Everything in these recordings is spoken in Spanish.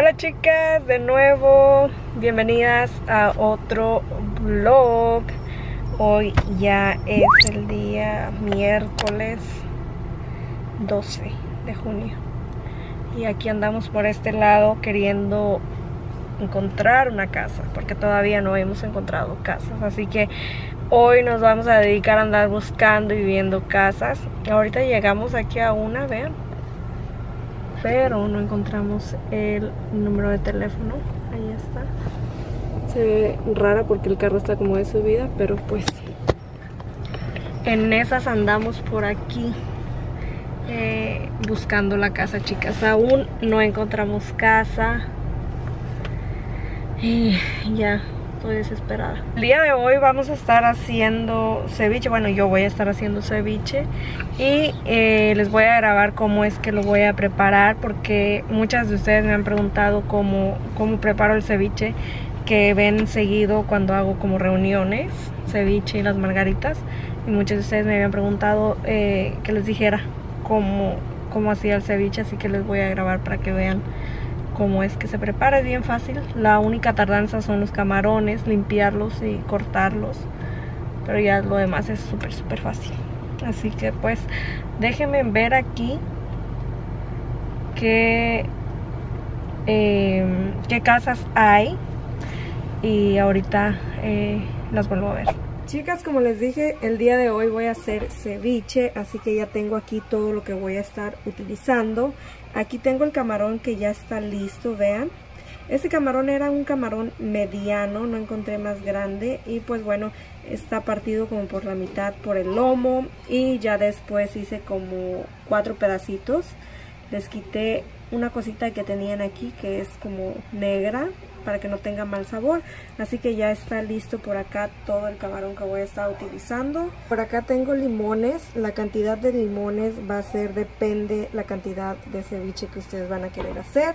Hola chicas, de nuevo, bienvenidas a otro vlog. Hoy ya es el día miércoles 12 de junio. Y aquí andamos por este lado queriendo encontrar una casa, porque todavía no hemos encontrado casas. Así que hoy nos vamos a dedicar a andar buscando y viendo casas. Ahorita llegamos aquí a una, vean pero no encontramos el número de teléfono. Ahí está. Se ve rara porque el carro está como de subida, pero pues en esas andamos por aquí eh, buscando la casa, chicas. Aún no encontramos casa. Y ya desesperada. El día de hoy vamos a estar haciendo ceviche, bueno yo voy a estar haciendo ceviche y eh, les voy a grabar cómo es que lo voy a preparar porque muchas de ustedes me han preguntado cómo, cómo preparo el ceviche que ven seguido cuando hago como reuniones, ceviche y las margaritas y muchos de ustedes me habían preguntado eh, que les dijera cómo, cómo hacía el ceviche así que les voy a grabar para que vean cómo es que se prepara, es bien fácil. La única tardanza son los camarones, limpiarlos y cortarlos. Pero ya lo demás es súper, súper fácil. Así que pues déjenme ver aquí qué, em, qué casas hay. Y ahorita eh, las vuelvo a ver. Chicas, como les dije, el día de hoy voy a hacer ceviche, así que ya tengo aquí todo lo que voy a estar utilizando. Aquí tengo el camarón que ya está listo, vean. Este camarón era un camarón mediano, no encontré más grande y pues bueno, está partido como por la mitad por el lomo y ya después hice como cuatro pedacitos. Les quité una cosita que tenían aquí que es como negra para que no tenga mal sabor. Así que ya está listo por acá todo el camarón que voy a estar utilizando. Por acá tengo limones. La cantidad de limones va a ser, depende la cantidad de ceviche que ustedes van a querer hacer.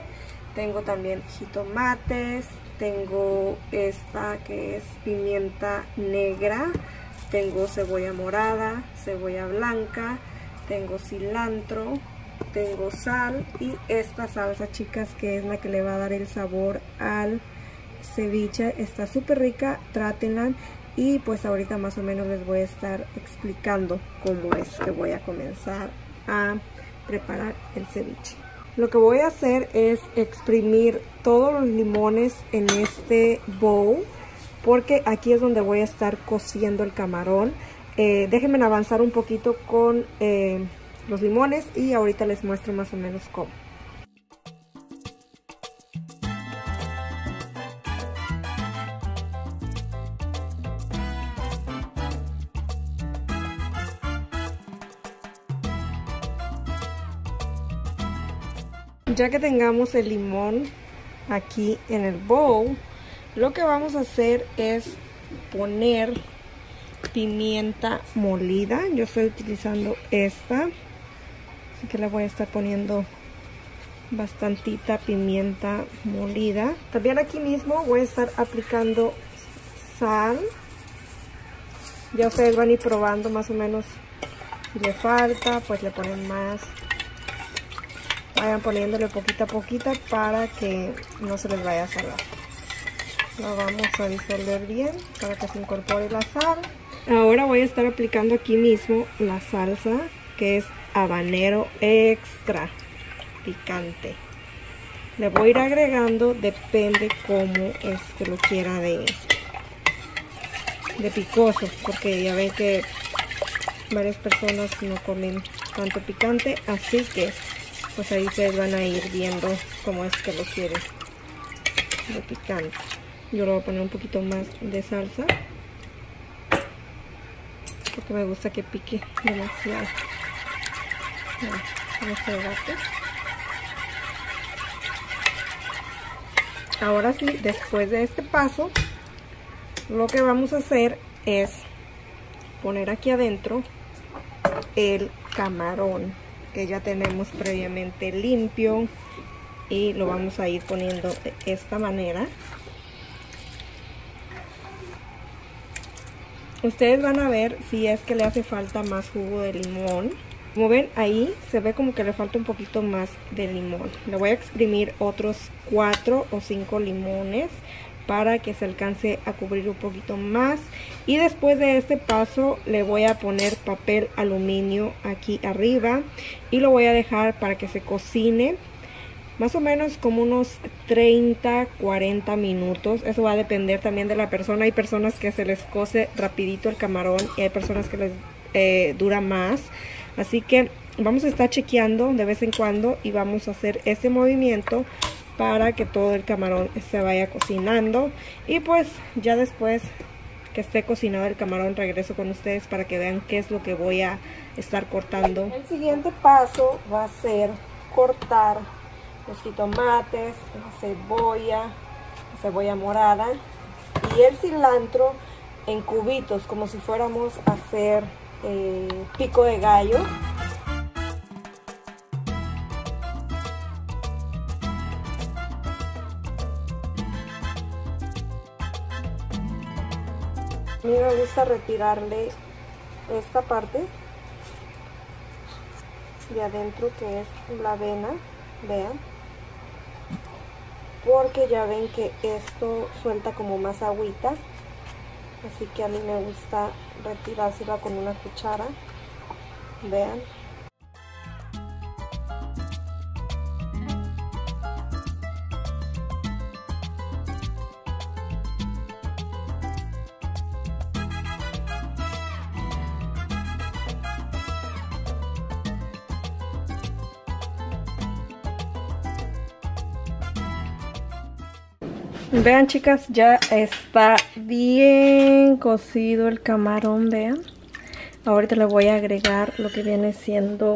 Tengo también jitomates. Tengo esta que es pimienta negra. Tengo cebolla morada, cebolla blanca. Tengo cilantro, tengo sal y esta salsa chicas que es la que le va a dar el sabor al ceviche está súper rica, trátenla. Y pues ahorita más o menos les voy a estar explicando cómo es que voy a comenzar a preparar el ceviche. Lo que voy a hacer es exprimir todos los limones en este bowl porque aquí es donde voy a estar cociendo el camarón. Eh, déjenme avanzar un poquito con eh, los limones y ahorita les muestro más o menos cómo. Ya que tengamos el limón aquí en el bowl, lo que vamos a hacer es poner pimienta molida. Yo estoy utilizando esta que le voy a estar poniendo bastantita pimienta molida. También aquí mismo voy a estar aplicando sal. Ya ustedes van a ir probando más o menos si le falta, pues le ponen más. Vayan poniéndole poquita a poquita para que no se les vaya a salar. Lo vamos a disolver bien para que se incorpore la sal. Ahora voy a estar aplicando aquí mismo la salsa que es habanero extra picante. Le voy a ir agregando, depende cómo es que lo quiera de, de picoso, porque ya ven que varias personas no comen tanto picante, así que pues ahí ustedes van a ir viendo cómo es que lo quieren de picante. Yo le voy a poner un poquito más de salsa, porque me gusta que pique demasiado. Ahora sí, después de este paso, lo que vamos a hacer es poner aquí adentro el camarón que ya tenemos previamente limpio y lo vamos a ir poniendo de esta manera. Ustedes van a ver si es que le hace falta más jugo de limón Como ven ahí se ve como que le falta un poquito más de limón. Le voy a exprimir otros 4 o 5 limones para que se alcance a cubrir un poquito más. Y después de este paso le voy a poner papel aluminio aquí arriba y lo voy a dejar para que se cocine más o menos como unos 30 40 minutos. Eso va a depender también de la persona. Hay personas que se les cose rapidito el camarón y hay personas que les eh, dura más así que vamos a estar chequeando de vez en cuando y vamos a hacer este movimiento para que todo el camarón se vaya cocinando. Y pues ya después que esté cocinado el camarón regreso con ustedes para que vean qué es lo que voy a estar cortando. El siguiente paso va a ser cortar los jitomates la cebolla la cebolla morada y el cilantro en cubitos como si fuéramos a hacer eh, pico de gallo A mí me gusta retirarle esta parte de adentro que es la avena, vean. Porque ya ven que esto suelta como más agüita. Así que a mí me gusta retirársela con una cuchara. Vean. Vean chicas, ya está bien cocido el camarón, vean. Ahorita le voy a agregar lo que viene siendo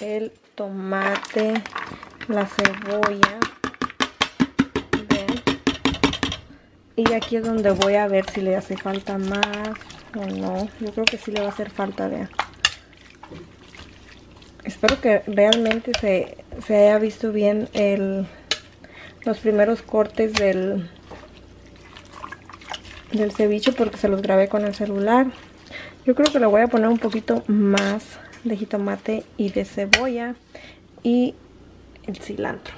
el tomate, la cebolla. Vean. Y aquí es donde voy a ver si le hace falta más o no. Yo creo que sí le va a hacer falta, vean. Espero que realmente se, se haya visto bien el los primeros cortes del, del ceviche porque se los grabé con el celular. Yo creo que le voy a poner un poquito más de jitomate y de cebolla y el cilantro.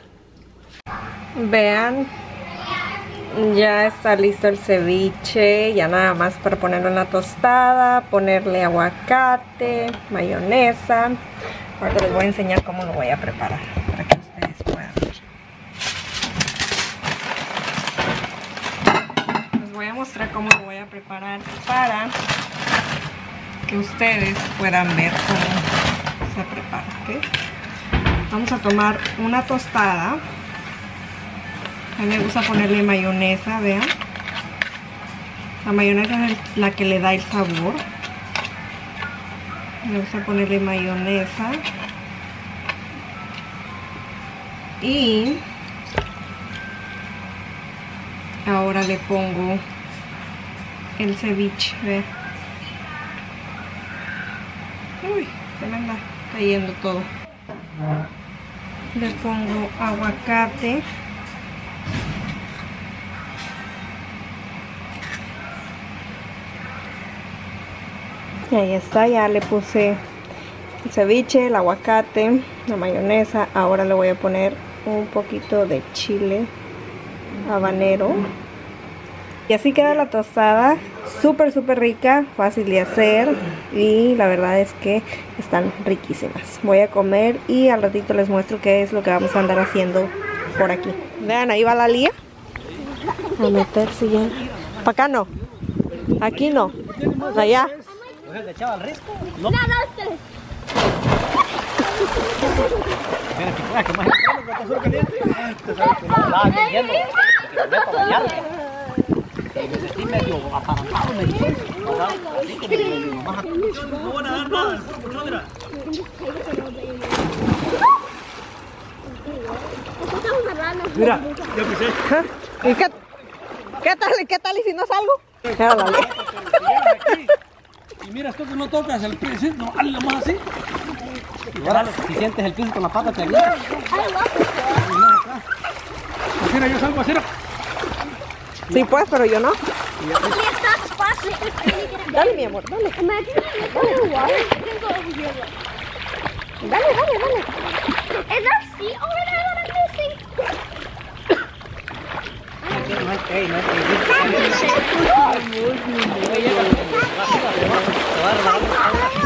Vean, ya está listo el ceviche, ya nada más para ponerlo en la tostada, ponerle aguacate, mayonesa. Ahora les voy a enseñar cómo lo voy a preparar. mostrar cómo lo voy a para que ustedes puedan ver cómo se prepara. Vamos a tomar una tostada. A me gusta ponerle mayonesa, vean. La mayonesa es la que le da el sabor. Me gusta ponerle mayonesa. Y ahora le pongo el ceviche, ve. Uy, se me anda cayendo todo. Le pongo aguacate. Y ahí está, ya le puse el ceviche, el aguacate, la mayonesa. Ahora le voy a poner un poquito de chile habanero. Y así queda la tostada, súper súper rica, fácil de hacer y la verdad es que están riquísimas. Voy a comer y al ratito les muestro qué es lo que vamos a andar haciendo por aquí. Vean, ahí va la lía. A meterse ya. Para acá no. Aquí no. Allá. No, no, mira. ¿Y qué, qué tal? ¿Qué tal y si no salgo? Y mira, esto que no tocas el piso, no, hazlo más así. Y ahora, si sientes el piso con la pata, te avientas. Mira, yo salgo así. Sí, pues, pero yo no. Dale, mi amor, dale. Dale, dale, dale. Is there seat over there that I'm missing? No